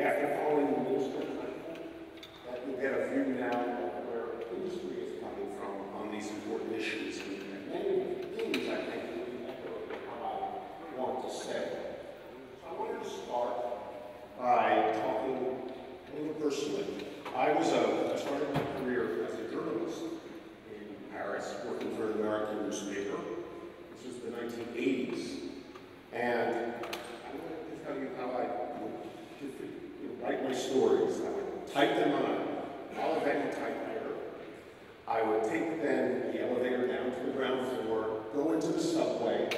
after following the news, that you get a view now of where industry is coming from on these important issues. And many of the things I think really echo how I want to say. So I wanted to start by talking a little personally. I was a, I started my career as a journalist in Paris, working for an American newspaper. This was the 1980s. And I wanted to tell you how I would you know, write stories. I would type them on an Olivetti typewriter. I would take then the elevator down to the ground floor, go into the subway,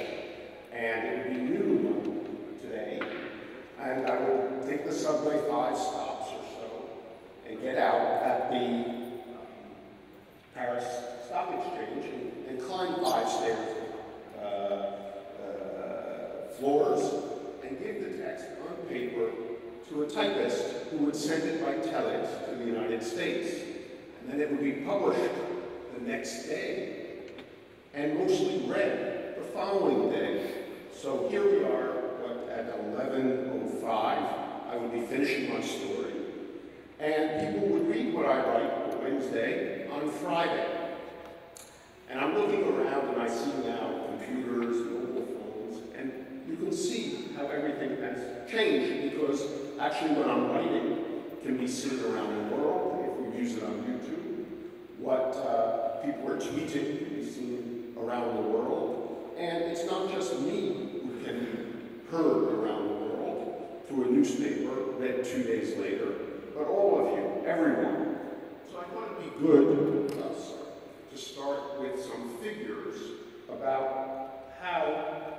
and it would be noon today. And I would take the subway five stops or so and get out at the um, Paris Stock Exchange and, and climb five stairs, uh, uh, floors, and give the text on paper to a typist who would send it by telex to the United States. And then it would be published the next day and mostly read the following day. So here we are what, at 11.05. I would be finishing my story. And people would read what I write on Wednesday on Friday. And I'm looking around and I see now computers, mobile phones, and you can see how everything has changed because actually what I'm writing can be seen around the world if we use it on YouTube. What uh, people are tweeting can be seen around the world. And it's not just me who can be heard around the world through a newspaper read two days later, but all of you, everyone. So I thought it'd be good uh, to start with some figures about how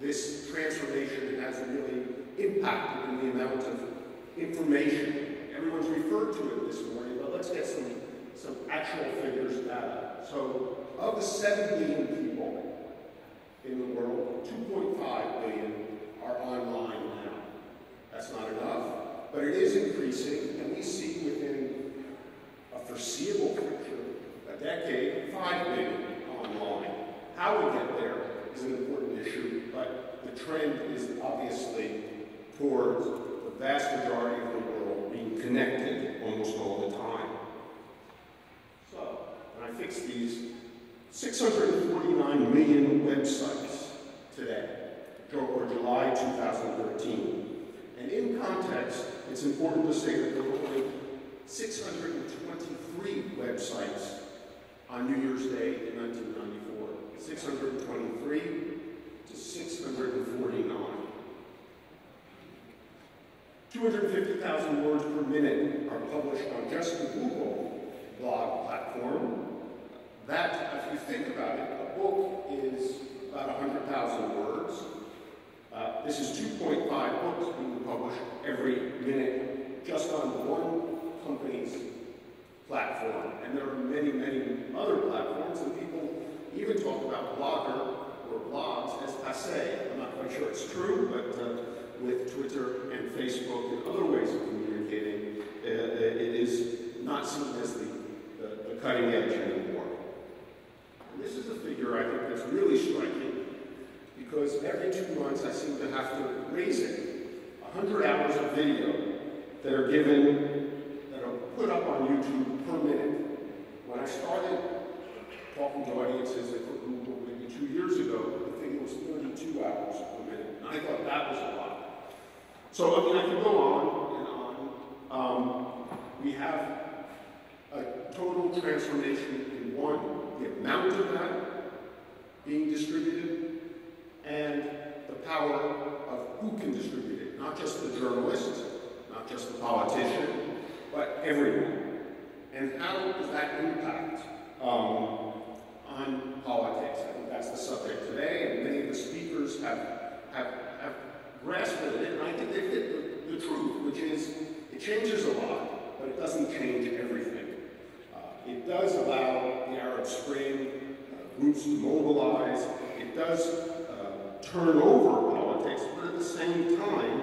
this transformation has really impacted in the amount of information. Everyone's referred to it this morning, but let's get some, some actual figures data. So of the 7 billion people in the world, 2.5 billion are online now. That's not enough, but it is increasing, and we see within a foreseeable future, a decade, 5 billion online. How we get there is an important issue, but the trend is obviously towards the vast majority of the world being connected almost all the time. So, when I fix these, 649 million websites today, or July 2013. And in context, it's important to say that there were only 623 websites on New Year's Day in 1994. 623 to 649. 250,000 words per minute are published on just the Google blog platform. That, if you think about it, a book is about 100,000 words. Uh, this is 2.5 books being published every minute just on one company's platform. And there are many, many other platforms, and people even talk about Blogger or blogs as passe. I'm not quite sure it's true, but uh, with Twitter and Facebook and other ways of communicating, uh, it is not seen as the, the, the cutting edge anymore. And this is a figure I think that's really striking because every two months I seem to have to raise it. 100 hours of video that are given, that are put up on YouTube per minute. When I started talking to audiences at Google maybe two years ago, the figure was 32 hours per minute. And I thought that was a lot. So, I mean, I can go on and on. Um, we have a total transformation in one, the amount of that being distributed, and the power of who can distribute it. Not just the journalist, not just the politician, but everyone. And how does that impact um, on politics. I think that's the subject today, and many of the speakers have, have, have grasped it, and I think they've hit the, the truth, which is it changes a lot, but it doesn't change everything. Uh, it does allow the Arab Spring uh, groups to mobilize. It does uh, turn over politics, but at the same time,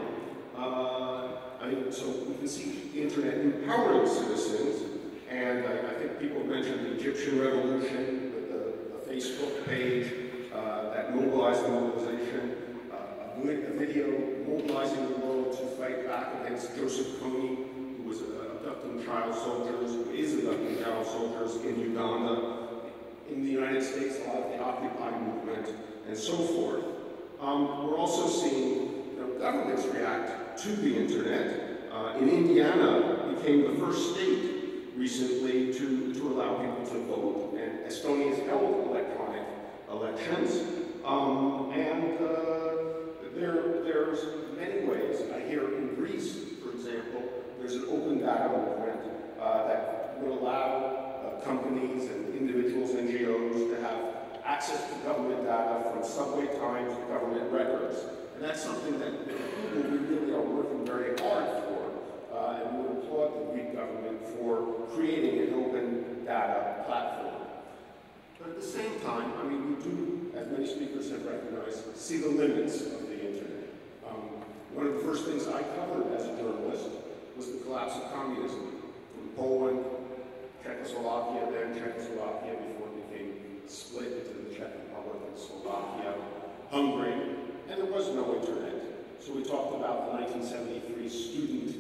uh, I mean, so we can see the internet empowering citizens, and I, I think people mentioned the Egyptian revolution, with the, the Facebook page uh, that mobilized the mobilization, uh, a, video mobilizing fight back against Joseph Kony, who was abducting child soldiers, who is abducting child soldiers in Uganda, in the United States, a lot of the Occupy movement, and so forth. Um, we're also seeing you know, governments react to the internet. Uh, in Indiana, became the first state recently to, to allow people to vote, and Estonia has held electronic elections. Um, and uh, there, there's many ways. I hear in Greece, for example, there's an open data movement uh, that would allow uh, companies and individuals, NGOs, to have access to government data from subway times to government records. And that's something that, we really are working very hard for. Uh, and we would applaud the Greek government for creating an open data platform. But at the same time, I mean, we do, as many speakers have recognized, see the limits of one of the first things I covered as a journalist was the collapse of communism in Poland, Czechoslovakia, then Czechoslovakia before it became split into the Czech Republic and Slovakia, Hungary, and there was no internet. So we talked about the 1973 student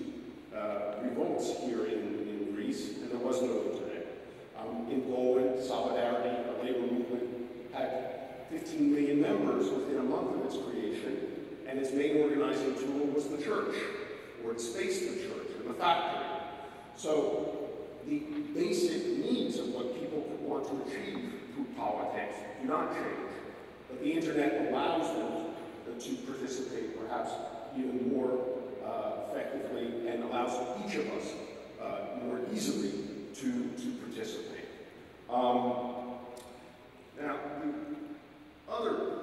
uh, revolts here in, in Greece, and there was no internet. Um, in Poland, Solidarity, a labor movement, had 15 million members within a month of its creation, and its main organizing tool was the church, or its space the church, and the factory. So the basic needs of what people want to achieve through politics do not change, but the internet allows them to participate perhaps even more uh, effectively and allows each of us uh, more easily to, to participate. Um, now, the other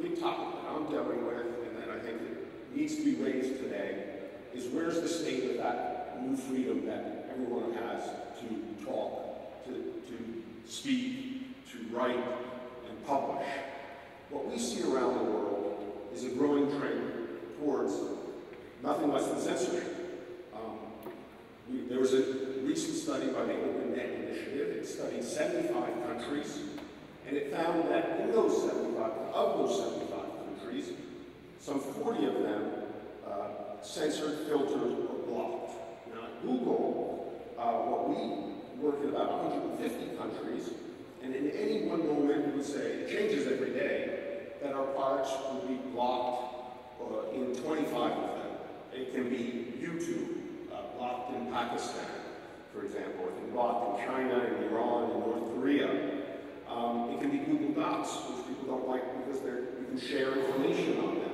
big topic that I'm dealing with and that I think needs to be raised today is where's the state of that new freedom that everyone has to talk, to, to speak, to write, and publish. What we see around the world is a growing trend towards nothing less than censorship. Um, we, there was a recent study by the Open Net Initiative. It studied 75 countries, and it found that in those 75, of those 75 countries, some 40 of them uh, censored, filtered, or blocked. Now at Google, uh, what we work in about 150 countries, and in any one moment we would say, it changes every day, that our products would be blocked uh, in 25 of them. It can be YouTube, uh, blocked in Pakistan, for example. It can be blocked in China, in Iran, in North Korea. Um, it can be Google Docs, which people don't like because you can share information on them.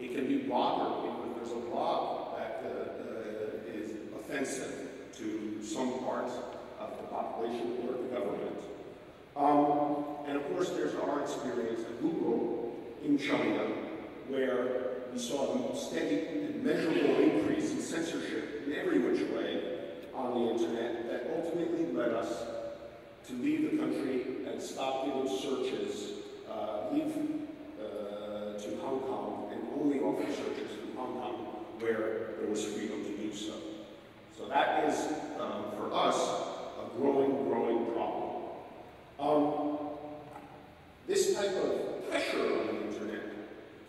It can be Blogger, there's a blog that uh, is offensive to some parts of the population or the government. Um, and of course, there's our experience at Google in China, where we saw a steady and measurable increase in censorship in every which way on the internet that ultimately led us to leave the country and stop doing searches, uh, leave uh, to Hong Kong and only offer searches where there was freedom to do so. So that is, um, for us, a growing, growing problem. Um, this type of pressure on the internet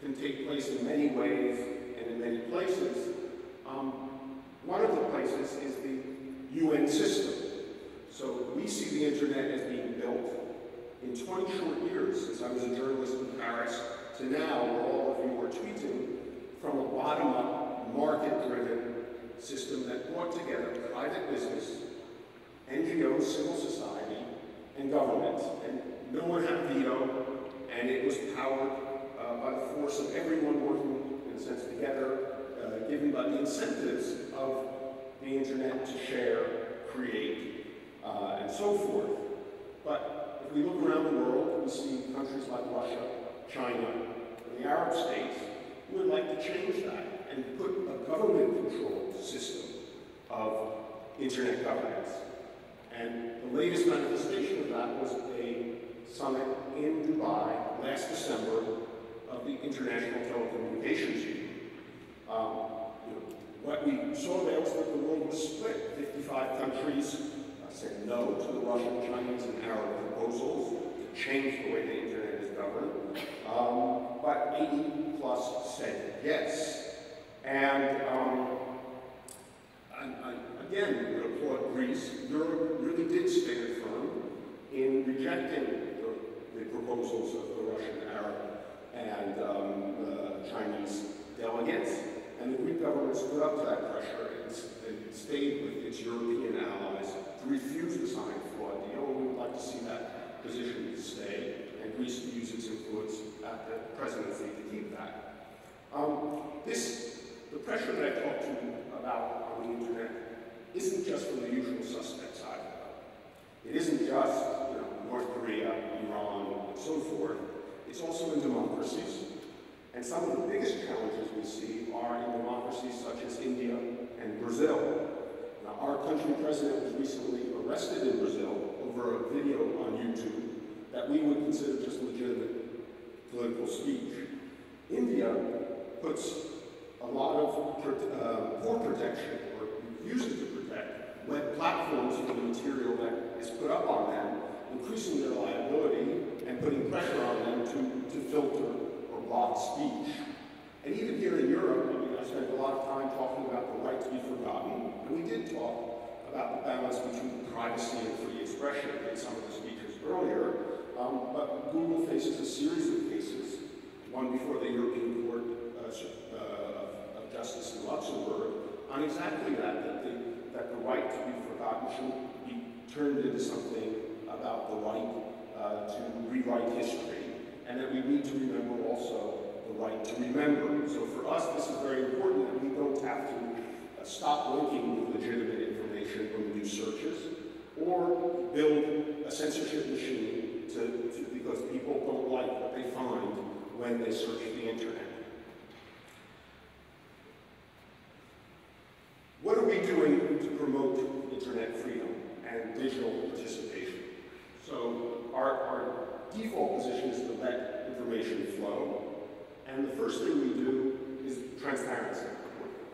can take place in many ways and in many places. Um, one of the places is the UN system. So we see the internet as being built in 20 short years, since I was a journalist in Paris, to now, where all of you are tweeting, from a bottom-up, market-driven system that brought together private business, NGOs, civil society, and government. And no one had veto, and it was powered uh, by the force of everyone working, in a sense, together, uh, given by the incentives of the internet to share, create, uh, and so forth. But if we look around the world, we see countries like Russia, China, the Arab states would like to change that and put a government-controlled system of internet governance. And the latest manifestation of that was a summit in Dubai last December of the International Telecommunications Union. Um, you know, what we saw there was that the world was split. 55 countries uh, said no to the Russian, Chinese, and Arab proposals to change the way the governed. Um, but 80 plus said yes. And um, I, I, again, would applaud Greece. Europe really did stand firm in rejecting the, the proposals of the Russian, Arab, and um, the Chinese delegates. And the Greek government stood up to that pressure and, stayed with its European allies to refuse to sign a flawed deal. And we would like to see that position and Greece use its influence at the presidency to keep that. Um, this, the pressure that I talked to you about on the internet isn't just from the usual suspects either. It isn't just you know, North Korea, Iran, and so forth. It's also in democracies. And some of the biggest challenges we see are in democracies such as India and Brazil. Now, our country president was recently arrested in Brazil over a video on YouTube that we would consider just legitimate political speech. India puts a lot of uh, poor protection, or uses to protect, web platforms for the material that is put up on them, increasing their liability and putting pressure on them to, to filter or block speech. And even here in Europe, I mean, I spent a lot of time talking about the right to be forgotten, and we did talk about the balance between privacy and free expression in some of the speeches earlier. Um, but Google faces a series of cases, one before the European Court uh, uh, of Justice in Luxembourg, on exactly that, that the, that the right to be forgotten should be turned into something about the right uh, to rewrite history, and that we need to remember also the right to remember. So for us, this is very important that we don't have to uh, stop linking with legitimate information when we do searches, or build a censorship machine to, to, because people don't like what they find when they search the internet. What are we doing to promote internet freedom and digital participation? So our, our default position is to let information flow. And the first thing we do is transparency.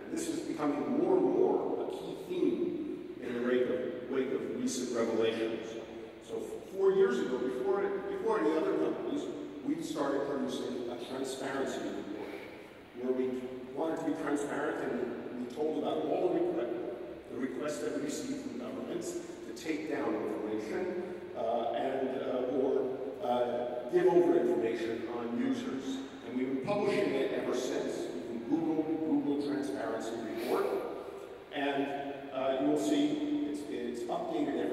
And this is becoming more and more a key theme in the wake of, wake of recent revelations. So four years ago, before, before any other companies, we started producing a transparency report where we wanted to be transparent and we told about all the requests, the requests that we received from governments to take down information uh, and uh, or uh, give over information on users. And we've been publishing it ever since. You can Google Google Transparency Report, and uh, you will see it's, it's updated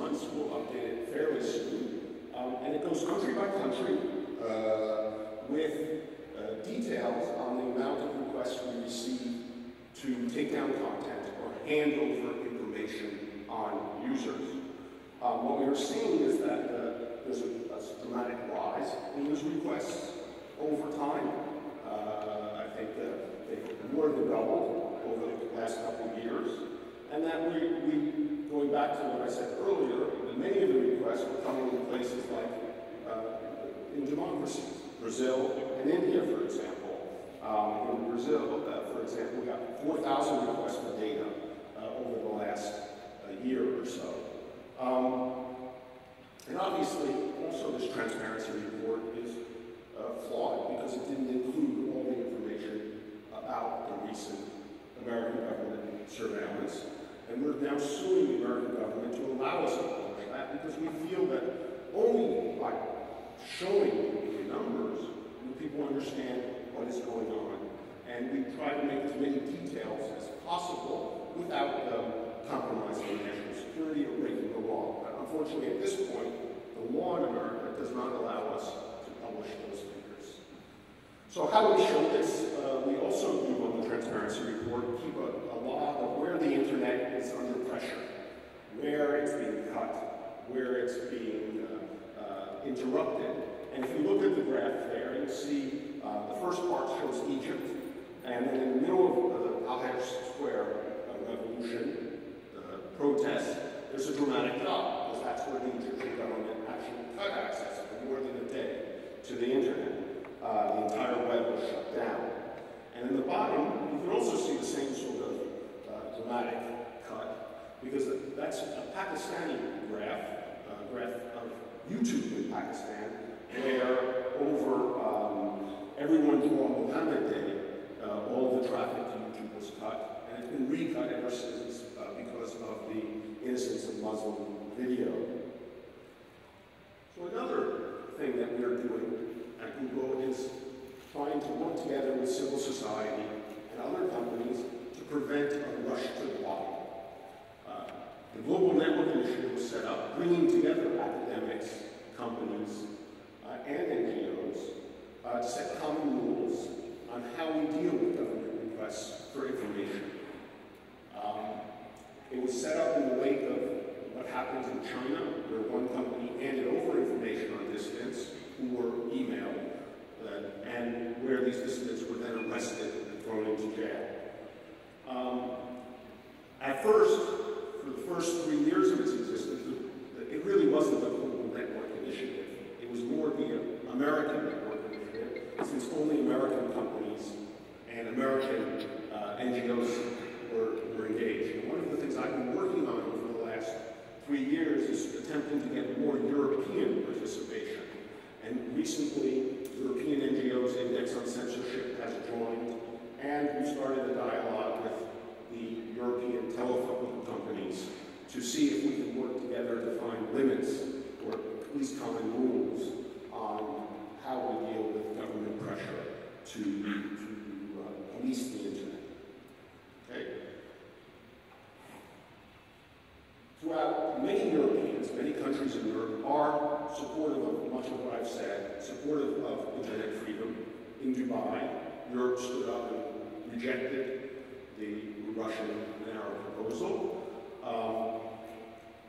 months. We'll update it fairly soon. Um, and it goes country by country uh, with uh, details on the amount of requests we receive to take down content or hand over information on users. Um, what we are seeing is that uh, there's a, a, dramatic rise in those requests over time. Uh, I think that they've more than doubled over the last couple of years. And that we, we, going back to what I said earlier, many of the requests were coming in places like uh, in democracies, Brazil and India, for example. Um, in Brazil, uh, for example, we got 4,000 requests for data uh, over the last uh, year or so. Um, and obviously, also this transparency report is uh, flawed because it didn't include all the information about the recent American government surveillance. And we're now suing the American government to that because we feel that only by showing the numbers will people understand what is going on. And we try to make as many details as possible without um, compromising national security or breaking the law. But unfortunately, at this point, the law in America does not allow us to publish those figures. So how do we show this? Uh, we also do on the Transparency Report keep a, a log of where the internet is under pressure, where it's being cut, where it's being uh, uh, interrupted. And if you look at the graph there, you'll see uh, the first part shows Egypt, and then in the middle of the Tahrir Square uh, revolution, protest, there's a dramatic drop, because that's where the Egyptian government actually cut access for more than a day to the internet. Uh, the entire web was shut down. And in the bottom, you can also see the same sort of uh, dramatic because that's a Pakistani graph, uh, graph of YouTube in Pakistan, where over um, everyone on Muhammad Day, uh, all the traffic to YouTube was cut, and it's been recut ever since uh, because of the Innocence of Muslim video. So another thing that we are doing at Google is trying to work together with civil society and other companies to prevent a rush to the bottom. The Global Network Initiative was set up, bringing together academics, companies, uh, and NGOs uh, to set common rules on how we deal with government requests for information. Um, it was set up in the wake of what happened in China, where one company handed over information on dissidents who were emailed, uh, and where these dissidents were then arrested and thrown into jail. Um, at first, for the first three years of its existence, it really wasn't the Global Network Initiative. It was more the American Network Initiative, since only American companies and American uh, NGOs were, were engaged. And one of the things I've been working on over the last three years is attempting to get more European participation. And recently, European NGOs Index on Censorship has joined, and we started a dialogue with the European telephone companies to see if we can work together to find limits or at least common rules on how we deal with government pressure to, to uh, police the internet. Okay? Throughout many Europeans, many countries in Europe are supportive of much of what I've said, supportive of internet freedom. In Dubai, Europe stood up and rejected the Russian and Arab proposal. Um,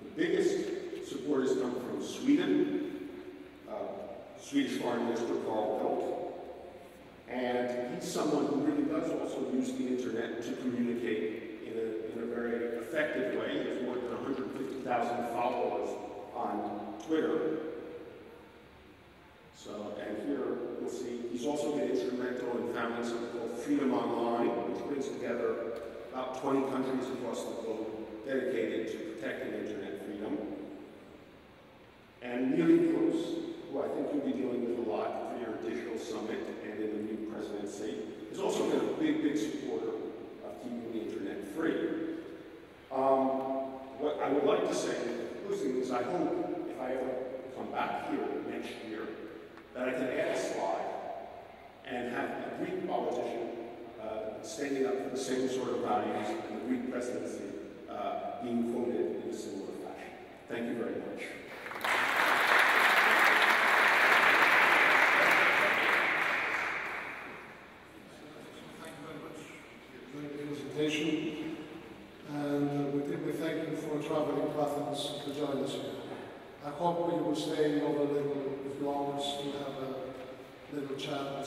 the biggest support has come from Sweden, uh, Swedish Foreign Minister Carl Bildt, and he's someone who really does also use the internet to communicate in a, in a very effective way. He has more than 150,000 followers on Twitter. So, and here you'll see he's also been instrumental in founding something called Freedom Online, which brings together about 20 countries across the globe dedicated to protecting internet freedom. And Neelie Kroes, who I think you'll be dealing with a lot for your digital summit and in the new presidency, has also been a big, big supporter of keeping the internet free. Um, what I would like to say in closing is I hope if I ever come back here next year that I can add a slide and have a Greek politician uh, standing up for the same sort of values and the Greek presidency uh, being quoted in a similar fashion. Thank you very much. Thank you very much for your presentation. And uh, we, we thank you for traveling to Athens to join us here. I hope you will stay over a little, few hours to have a little chat.